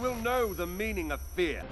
will know the meaning of fear.